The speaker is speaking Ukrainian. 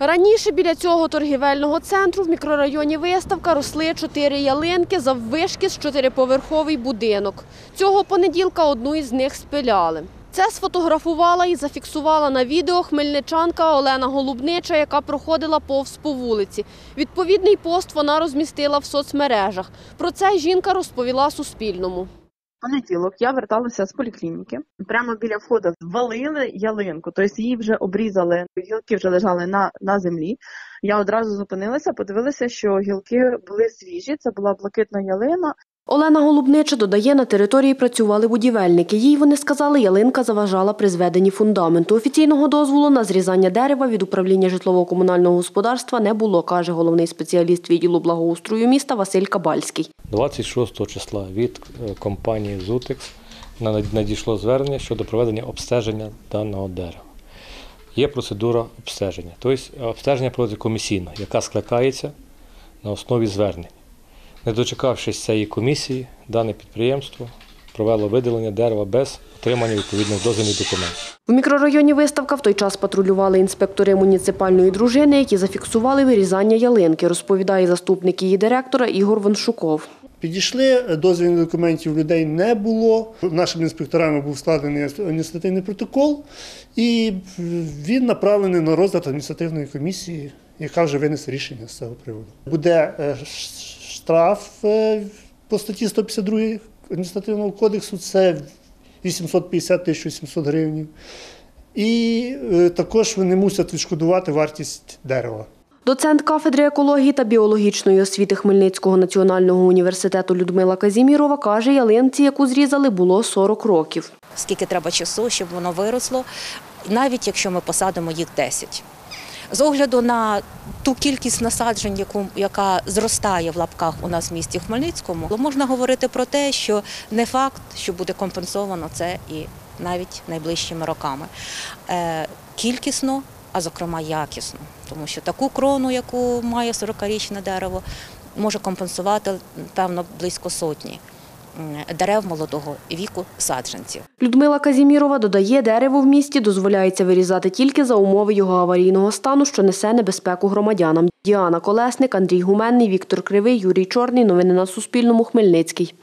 Раніше біля цього торгівельного центру в мікрорайоні Виставка росли чотири ялинки заввишки з чотириповерховий будинок. Цього понеділка одну із них спиляли. Це сфотографувала і зафіксувала на відео хмельничанка Олена Голубнича, яка проходила повз по вулиці. Відповідний пост вона розмістила в соцмережах. Про це жінка розповіла Суспільному. Понеділок я верталася з поліклініки. Прямо біля входу звалили ялинку, тобто її вже обрізали, гілки вже лежали на, на землі. Я одразу зупинилася, подивилася, що гілки були свіжі. Це була блакитна ялина. Олена Голубнича додає, на території працювали будівельники. Їй вони сказали, ялинка заважала при зведенні фундаменту. Офіційного дозволу на зрізання дерева від управління житлово-комунального господарства не було, каже головний спеціаліст відділу благоустрою міста Василь Кабальський. 26 числа від е, компанії «Зутекс» надійшло звернення щодо проведення обстеження даного дерева. Є процедура обстеження. Тобто обстеження проводиться комісійно, яка скликається на основі звернень. Не дочекавшись цієї комісії, дане підприємство провело видалення дерева без отримання відповідних дозвільних документів. В мікрорайоні Виставка в той час патрулювали інспектори муніципальної дружини, які зафіксували вирізання ялинки, розповідає заступник її директора Ігор Воншуков. Підійшли, дозвільних документів людей не було. Нашими інспекторами був складений адміністративний протокол, і він направлений на розгляд адміністративної комісії, яка вже винесе рішення з цього приводу. Буде е, штраф е, по статті 152 адміністративного кодексу, це 850 1700 гривень. І е, також вони мусять відшкодувати вартість дерева. Доцент кафедри екології та біологічної освіти Хмельницького національного університету Людмила Казімірова каже, ялинці, яку зрізали, було 40 років. скільки треба часу, щоб воно виросло, навіть якщо ми посадимо їх 10. З огляду на ту кількість насаджень, яку, яка зростає в лапках у нас в місті Хмельницькому, можна говорити про те, що не факт, що буде компенсовано це і навіть найближчими роками. Е, кількісно, а зокрема якісно, тому що таку крону, яку має 40-річне дерево, може компенсувати певно близько сотні дерев молодого віку саджанців. Людмила Казімірова додає, дерево в місті дозволяється вирізати тільки за умови його аварійного стану, що несе небезпеку громадянам. Діана Колесник, Андрій Гуменний, Віктор Кривий, Юрій Чорний. Новини на Суспільному. Хмельницький.